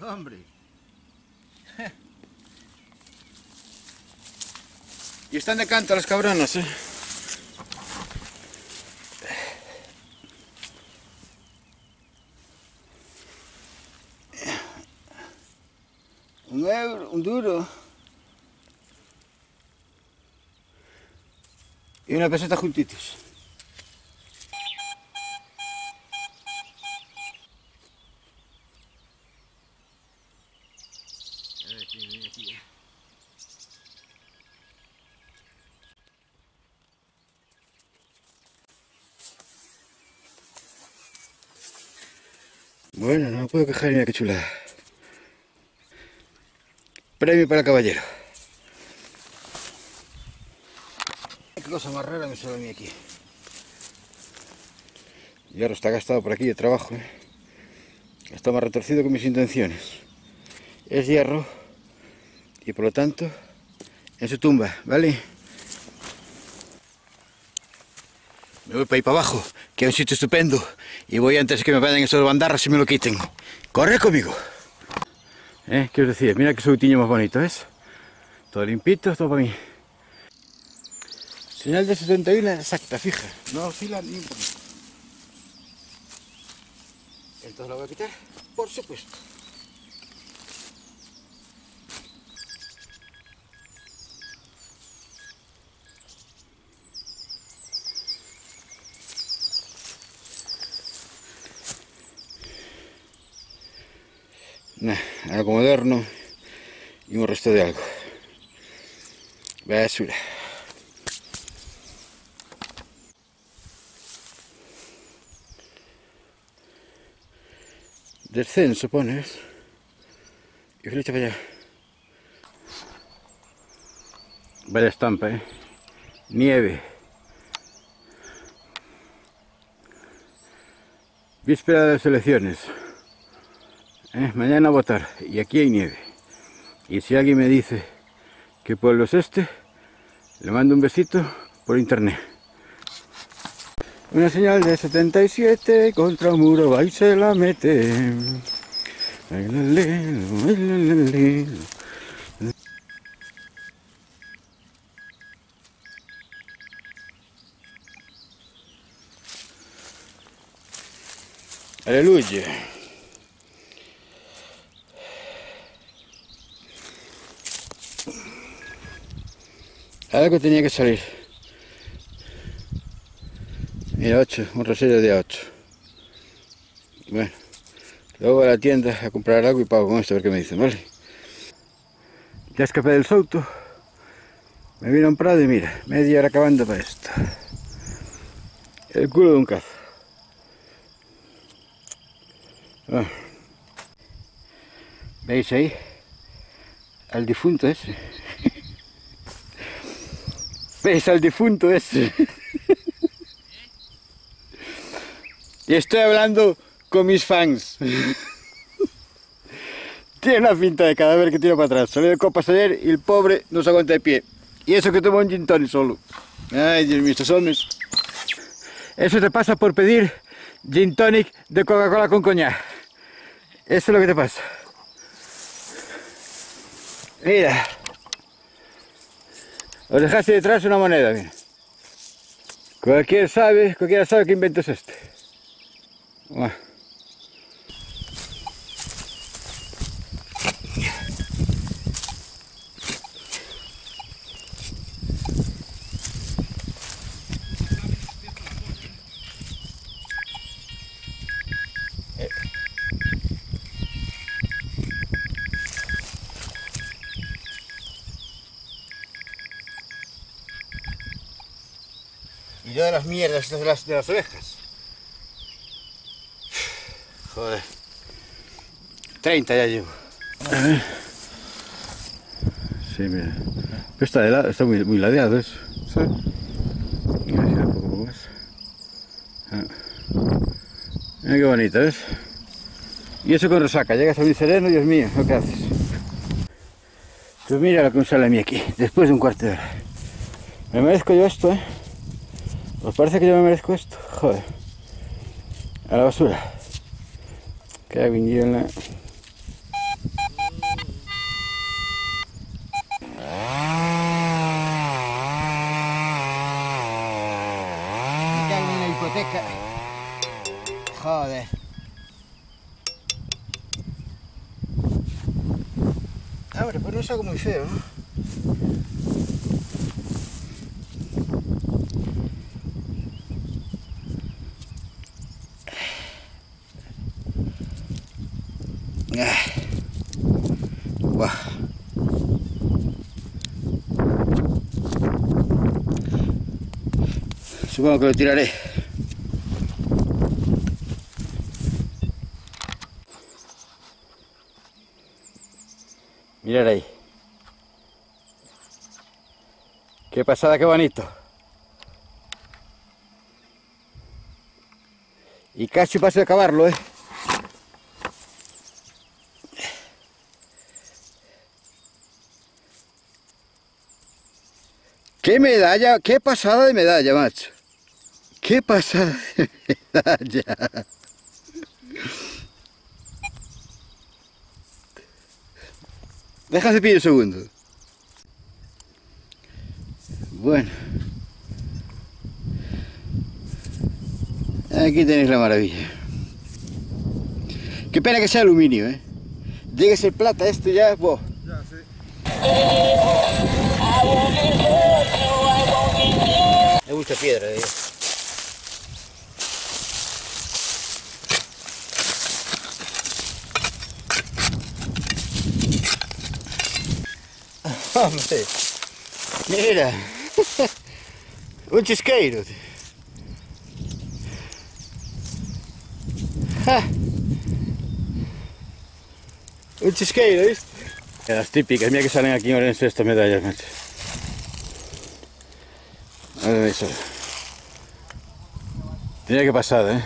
Hombre. y están de canto los cabrones, ¿eh? Un euro, un duro. Y una peseta juntitos. Bueno, no me puedo quejar, mira qué chulada. Premio para caballero. Qué cosa más rara me sale a mí aquí. Hierro está gastado por aquí de trabajo. ¿eh? Está más retorcido que mis intenciones. Es hierro y por lo tanto en su tumba, ¿vale? Me voy para ahí para abajo, que es un sitio estupendo. Y voy antes que me vayan esos bandarras y me lo quiten. ¡Corre conmigo! ¿Eh? ¿Qué os decía? Mira qué soltiño más bonito, ¿ves? Todo limpito, todo para mí. Señal de 71 exacta, fija. No oscila ni un poquito. Entonces la voy a quitar, por supuesto. Algo moderno y un resto de algo. Basura. Descenso pones y flecha para allá. Vaya estampa, ¿eh? Nieve. Víspera de las elecciones. ¿Eh? Mañana a votar. Y aquí hay nieve. Y si alguien me dice qué pueblo es este, le mando un besito por internet. Una señal de 77 contra un muro va y se la mete. Aleluya. Algo tenía que salir. Mira, 8, un rosario de 8. Bueno, luego a la tienda a comprar algo y pago con esto, a ver qué me dicen, ¿vale? Ya escapé del souto. Me vino a un prado y mira, media hora acabando para esto. El culo de un cazo. Ah. ¿Veis ahí? Al difunto ese. ¿Veis al difunto ese? y estoy hablando con mis fans. Tiene una finta de cadáver que tiro para atrás. Salió de copas ayer y el pobre no se aguanta de pie. Y eso que tomó un gin tonic solo. Ay, Dios mío, estos hombres. Eso te pasa por pedir gin tonic de Coca-Cola con coñac. Eso es lo que te pasa. Mira. Os dejaste detrás una moneda, mira. Cualquiera sabe, cualquiera sabe qué invento es este. Bueno. Yo de las mierdas estas de las, de las ovejas. Joder. 30 ya llevo. Sí, mira. Está, de la- está muy, muy ladeado eso. Sí. Mira, si da un poco más. Ah. Mira qué bonito, ¿ves? Y eso con resaca, llegas a mi sereno, Dios mío, ¿lo que haces? Pues mira lo que me sale a mí aquí, después de un cuarto de hora. Me merezco yo esto, ¿eh? ¿Os parece que yo me merezco esto? Joder. A la basura. Queda bien en la... Joder. Ah, pues no es algo muy feo, ¿no? Buah. Supongo que lo tiraré. Mirad ahí. Qué pasada, qué bonito. Y casi paso de acabarlo, ¿eh? ¡Qué medalla! ¡Qué pasada de medalla, macho! ¡Qué pasada de medalla! Deja de pie un segundo. Bueno. Aquí tenéis la maravilla. Qué pena que sea aluminio, ¿eh? Llega a ser plata esto ya, sí. Mucha piedra de ahí. Hombre, mira, un chisqueiro. Ja. Un chisqueiro, ¿viste? Las típicas, mira que salen aquí en Orense estas medallas, macho. A ver eso. Mira qué pasada, ¿eh?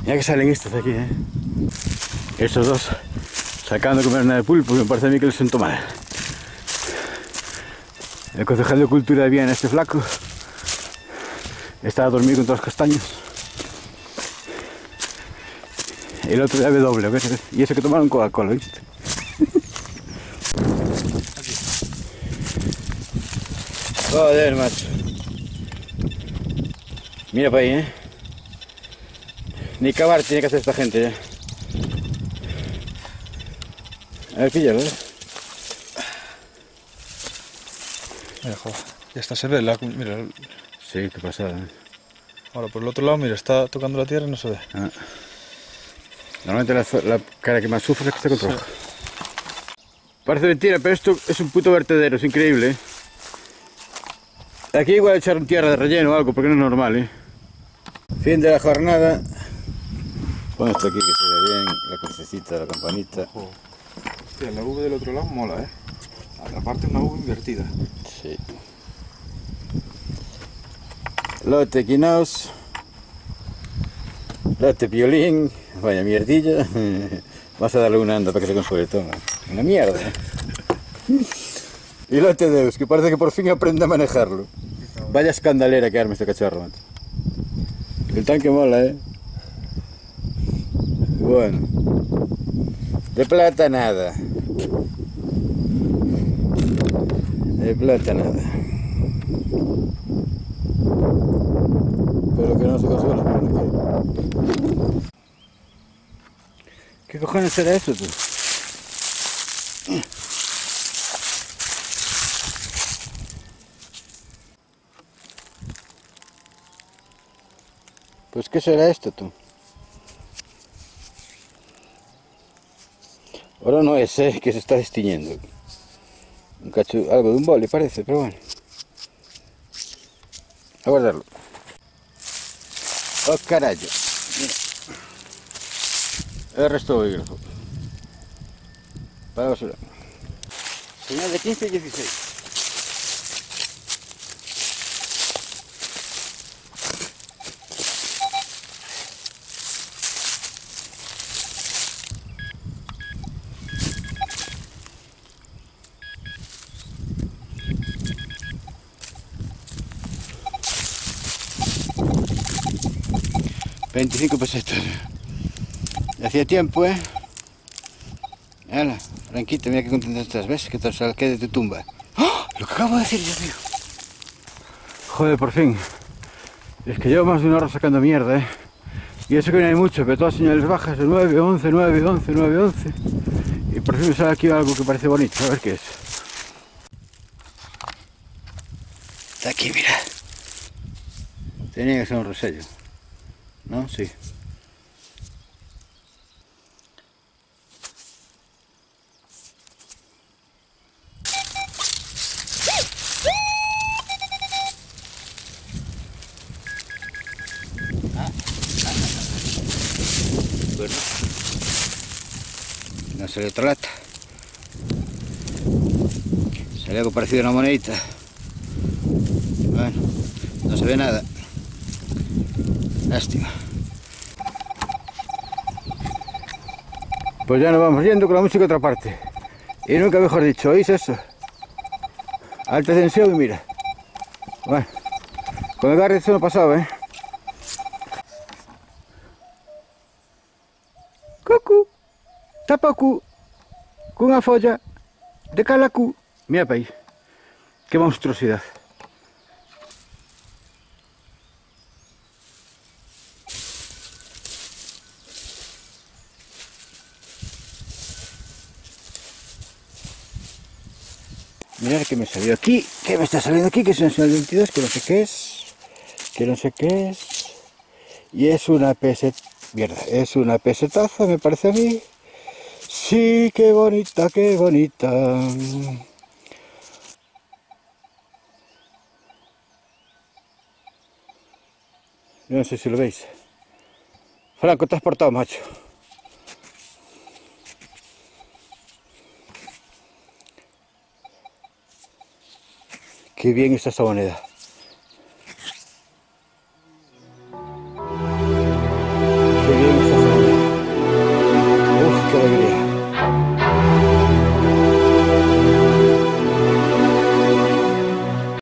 Mira que salen estos de aquí, ¿eh? Estos dos sacando comer una de pulpo, que me parece a mí que les siento mal. El concejal de cultura de Viena, este flaco, estaba dormido con todos los castaños. El otro de doble, a ver, a ver. Y ese que tomaron Coca-Cola, ¿viste? Joder, macho. Mira para ahí, ¿eh? Ni cavar tiene que hacer esta gente, ¿eh? A ver, píllalo, ¿eh? Mira, joder. Ya está, se ve la... Mira, Sí, qué pasada, ¿eh? ahora por el otro lado, mira, está tocando la tierra y no se ve. Ah. Normalmente la, la cara que más sufre es que está con rojo. Parece mentira, pero esto es un puto vertedero, es increíble, ¿eh? Aquí igual echaron tierra de relleno o algo, porque no es normal, ¿eh? Fin de la jornada. Pon esto aquí que se ve bien, la crucecita, la campanita. Hostia, la V del otro lado mola, ¿eh? Aparte una V invertida. Sí. Lote quinaos. Lote violín. Vaya mierdilla. Vas a darle una anda para que se consuele, toma. Una mierda. Y lote Deus, que parece que por fin aprende a manejarlo. Vaya escandalera que arma este cacharro. El tanque mola, eh. Bueno. De plata nada. De plata nada. Pero que no se consuela. ¿Qué cojones será eso tú? Pues ¿qué será esto tú? Ahora no es eh, que se está destiñendo. Un cacho, algo de un boli parece, pero bueno. A guardarlo. Oh. Mira. El resto bolígrafo. Para basura. Señal de 15 y 16. Veinticinco pesetas. Hacía tiempo, ¿eh? Hala, Franquita, mira qué contenta estás, ¿ves? Que te salqué de tu tumba. ¡Ah! Lo que acabo de decir, Dios mío. Joder, por fin. Es que llevo más de una hora sacando mierda, ¿eh? Y eso que no hay mucho, pero todas señales bajas de 9, 11, 9, 11, 9, 11. Y por fin me sale aquí algo que parece bonito, a ver qué es. Está aquí, mira. Tenía que ser un rosello. ¿No? Sí. Bueno. No sale otra lata. Sale algo parecido a una monedita. Bueno, no se ve nada. Lástima. Pues ya nos vamos yendo con la música a otra parte. Y nunca mejor dicho, ¿oís eso? Alta tensión y mira. Bueno, con el garre eso no pasaba, ¿eh? Cucu, tapacu, cunha folla de calacu. Mira para aí, que Mirad que me salió aquí, que me está saliendo aquí, que es un señal 22, que no sé qué es, que no sé qué es. Y es una peset... Mierda, es una pesetaza, me parece a mí. Sí, qué bonita, qué bonita. No sé si lo veis. Franco, te has portado, macho. Qué bien esta moneda.